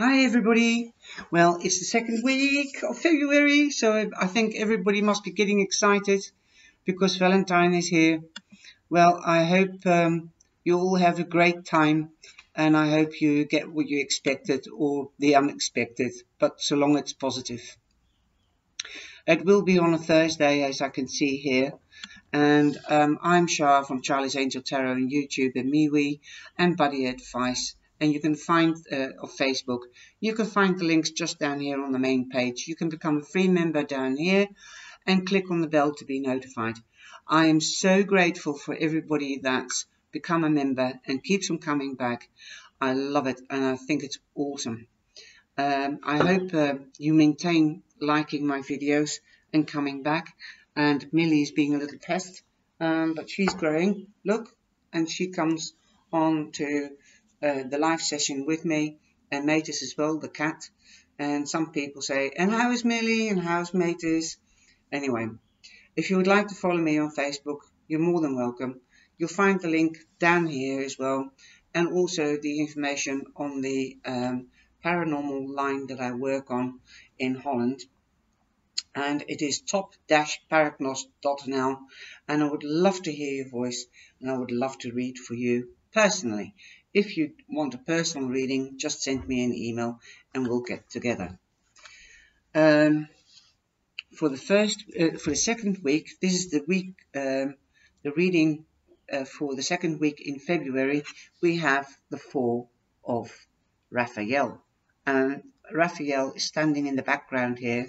Hi everybody. Well, it's the second week of February, so I think everybody must be getting excited because Valentine is here. Well, I hope um, you all have a great time and I hope you get what you expected or the unexpected, but so long it's positive. It will be on a Thursday, as I can see here. And um, I'm Shah from Charlie's Angel Tarot on YouTube and MeWe and Buddy Advice and you can find uh, of Facebook. You can find the links just down here on the main page. You can become a free member down here and click on the bell to be notified. I am so grateful for everybody that's become a member and keeps on coming back. I love it and I think it's awesome. Um, I hope uh, you maintain liking my videos and coming back. And Millie's being a little pest, um, but she's growing. Look, and she comes on to uh, the live session with me and Matis as well, the cat. And some people say, and how is Millie and how's Matis? Anyway, if you would like to follow me on Facebook, you're more than welcome. You'll find the link down here as well, and also the information on the um, paranormal line that I work on in Holland. And it is top-paragnosten.nl, and I would love to hear your voice, and I would love to read for you personally. If you want a personal reading, just send me an email and we'll get together. Um, for the first, uh, for the second week, this is the week, um, the reading uh, for the second week in February. We have the Four of Raphael, and Raphael is standing in the background here,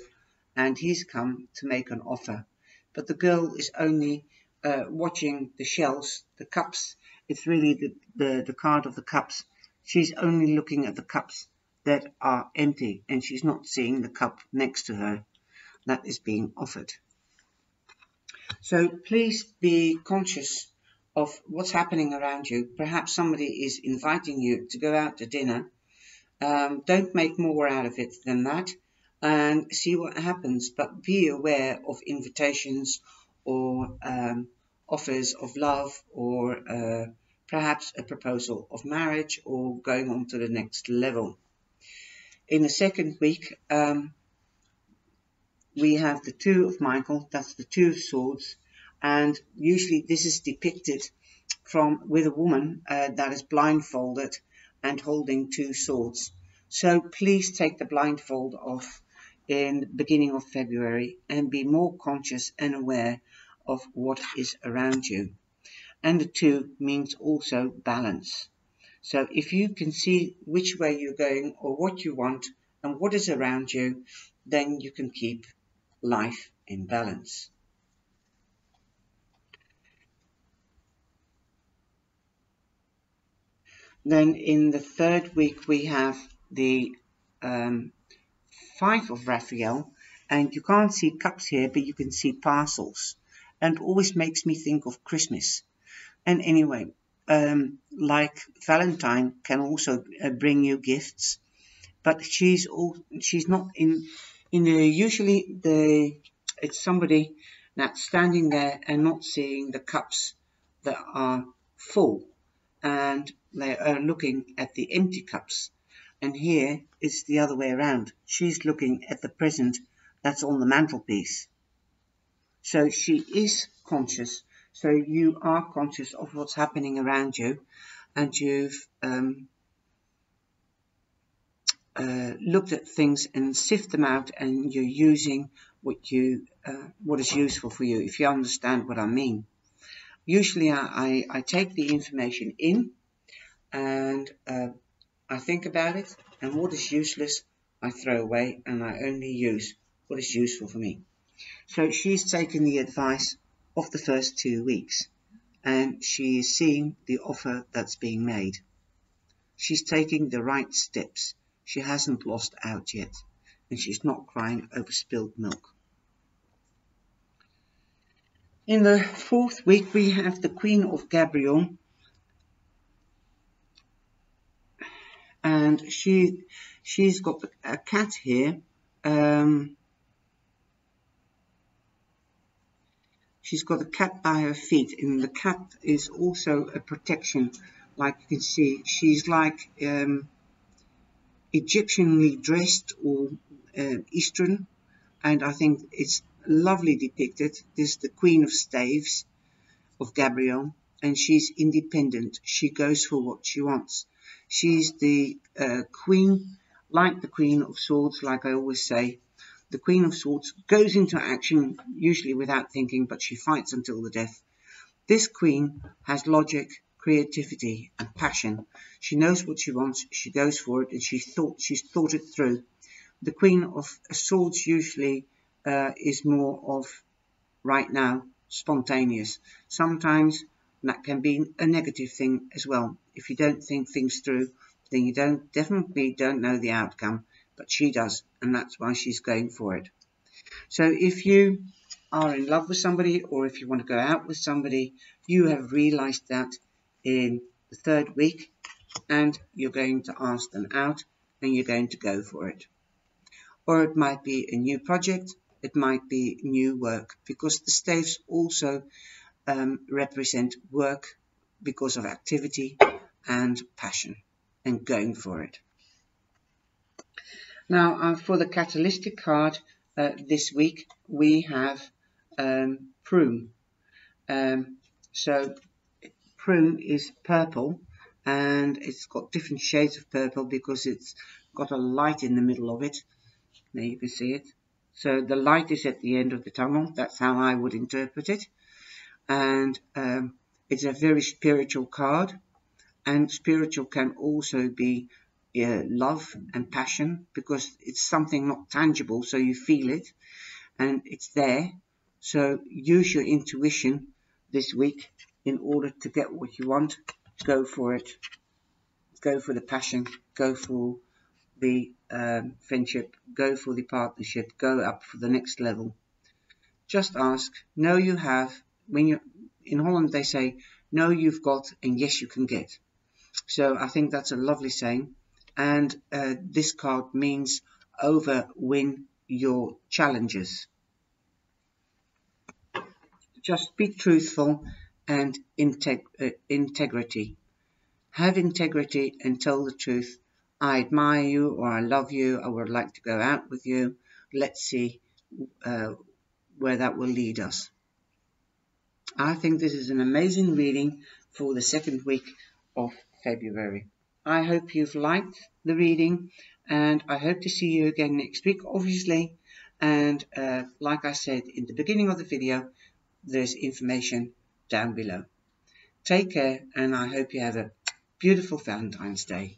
and he's come to make an offer, but the girl is only uh, watching the shells, the cups it's really the, the, the card of the cups. She's only looking at the cups that are empty and she's not seeing the cup next to her that is being offered. So please be conscious of what's happening around you. Perhaps somebody is inviting you to go out to dinner. Um, don't make more out of it than that and see what happens. But be aware of invitations or um, offers of love or uh, perhaps a proposal of marriage or going on to the next level. In the second week, um, we have the Two of Michael, that's the Two of Swords, and usually this is depicted from with a woman uh, that is blindfolded and holding two swords. So please take the blindfold off in the beginning of February and be more conscious and aware of what is around you. And the two means also balance. So if you can see which way you're going or what you want and what is around you, then you can keep life in balance. Then in the third week we have the um, five of Raphael and you can't see cups here but you can see parcels and always makes me think of Christmas. And anyway, um, like Valentine can also uh, bring you gifts, but she's all she's not in in the usually the it's somebody that's standing there and not seeing the cups that are full and they are looking at the empty cups. And here it's the other way around. She's looking at the present that's on the mantelpiece so she is conscious. So you are conscious of what's happening around you and you've um, uh, looked at things and sift them out and you're using what you uh, what is useful for you if you understand what I mean. Usually I, I, I take the information in and uh, I think about it and what is useless I throw away and I only use what is useful for me. So she's taken the advice of the first two weeks and she is seeing the offer that's being made. She's taking the right steps. She hasn't lost out yet and she's not crying over spilled milk. In the fourth week we have the Queen of Gabriel and she she's got a cat here um, she's got a cat by her feet and the cat is also a protection like you can see she's like um, Egyptianly dressed or uh, Eastern, and I think it's lovely depicted. This is the Queen of Staves of Gabriel, and she's independent. She goes for what she wants. She's the uh, Queen, like the Queen of Swords, like I always say. The Queen of Swords goes into action, usually without thinking, but she fights until the death. This Queen has logic, creativity, and passion. She knows what she wants, she goes for it, and she thought she's thought it through. The Queen of Swords usually uh, is more of right now, spontaneous. Sometimes that can be a negative thing as well. If you don't think things through, then you don't definitely don't know the outcome, but she does, and that's why she's going for it. So if you are in love with somebody or if you want to go out with somebody, you have realized that in the third week and you're going to ask them out and you're going to go for it. Or it might be a new project it might be new work because the staves also um, represent work because of activity and passion and going for it. Now uh, for the catalytic card uh, this week we have um, Prune. Um, so Prune is purple and it's got different shades of purple because it's got a light in the middle of it. There you can see it. So the light is at the end of the tunnel. That's how I would interpret it. And um, it's a very spiritual card. And spiritual can also be uh, love and passion because it's something not tangible, so you feel it and it's there. So use your intuition this week in order to get what you want. Go for it. Go for the passion. Go for the um, friendship, go for the partnership, go up for the next level. Just ask, no you have, when you in Holland they say, no you've got and yes you can get. So I think that's a lovely saying and uh, this card means overwin your challenges. Just be truthful and integ uh, integrity. Have integrity and tell the truth I admire you or I love you, I would like to go out with you. Let's see uh, where that will lead us. I think this is an amazing reading for the second week of February. I hope you've liked the reading and I hope to see you again next week, obviously. And uh, like I said in the beginning of the video, there's information down below. Take care and I hope you have a beautiful Valentine's Day.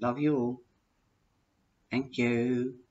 Love you all. Thank you.